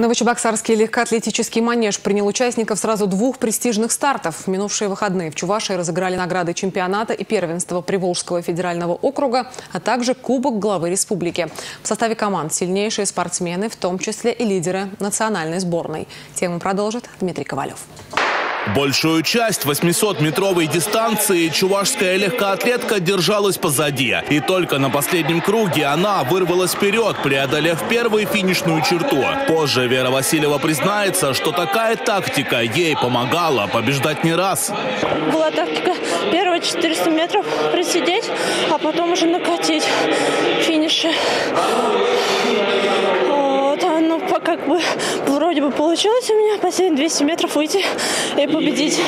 Новочебоксарский легкоатлетический манеж принял участников сразу двух престижных стартов. В минувшие выходные в Чувашии разыграли награды чемпионата и первенства Приволжского федерального округа, а также Кубок главы республики. В составе команд сильнейшие спортсмены, в том числе и лидеры национальной сборной. Тему продолжит Дмитрий Ковалев. Большую часть 800-метровой дистанции чувашская легкоатлетка держалась позади. И только на последнем круге она вырвалась вперед, преодолев первую финишную черту. Позже Вера Васильева признается, что такая тактика ей помогала побеждать не раз. Была тактика первые 400 метров присидеть, а потом уже накатить финише получилось у меня последние 200 метров выйти и победить.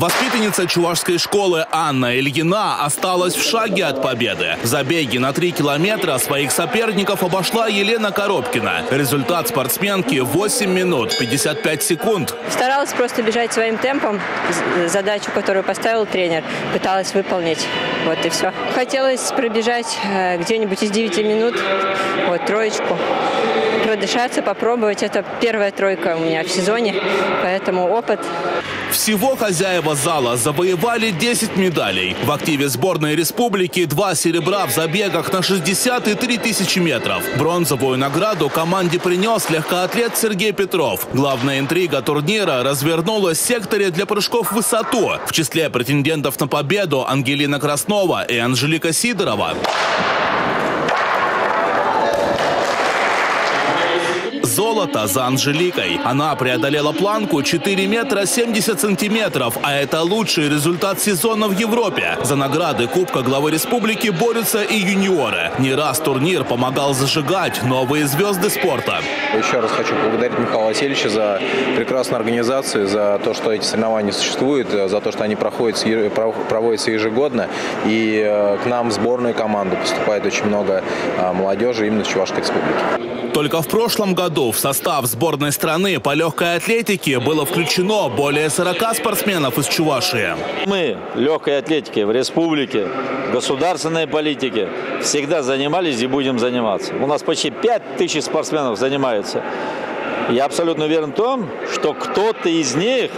Воспитанница чувашской школы Анна Ильина осталась в шаге от победы. В забеге на 3 километра своих соперников обошла Елена Коробкина. Результат спортсменки 8 минут 55 секунд. Старалась просто бежать своим темпом. Задачу, которую поставил тренер, пыталась выполнить. Вот и все. Хотелось пробежать э, где-нибудь из 9 минут, вот троечку продышаться, попробовать. Это первая тройка у меня в сезоне, поэтому опыт. Всего хозяева зала завоевали 10 медалей. В активе сборной республики два серебра в забегах на 60 и 3 тысячи метров. Бронзовую награду команде принес легкоатлет Сергей Петров. Главная интрига турнира развернулась в секторе для прыжков в высоту. В числе претендентов на победу Ангелина Краснова и Анжелика Сидорова. золото за Анжеликой. Она преодолела планку 4 метра 70 сантиметров, а это лучший результат сезона в Европе. За награды Кубка главы республики борются и юниоры. Не раз турнир помогал зажигать новые звезды спорта. Еще раз хочу поблагодарить Михаила Васильевича за прекрасную организацию, за то, что эти соревнования существуют, за то, что они проходят, проводятся ежегодно. И э, к нам в сборную команду поступает очень много а, молодежи именно с Чувашской республики. Только в прошлом году в состав сборной страны по легкой атлетике было включено более 40 спортсменов из Чувашии. Мы легкой атлетикой в республике, государственной политике всегда занимались и будем заниматься. У нас почти 5 тысяч спортсменов занимаются. Я абсолютно уверен в том, что кто-то из них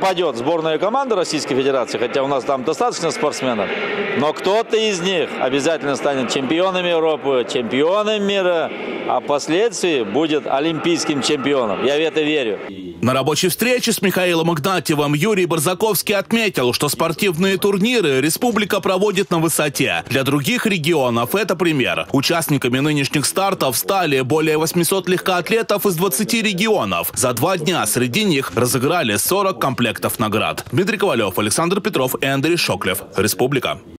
попадет в сборную Российской Федерации, хотя у нас там достаточно спортсменов, но кто-то из них обязательно станет чемпионом Европы, чемпионом мира, а впоследствии будет олимпийским чемпионом. Я в это верю. На рабочей встрече с Михаилом Игнатьевым Юрий Барзаковский отметил, что спортивные турниры республика проводит на высоте. Для других регионов это пример. Участниками нынешних стартов стали более 800 легкоатлетов из 20 регионов. За два дня среди них разыграли 40 комплектов наград. Дмитрий Ковалев, Александр Петров и Андрей Шоклев. Республика.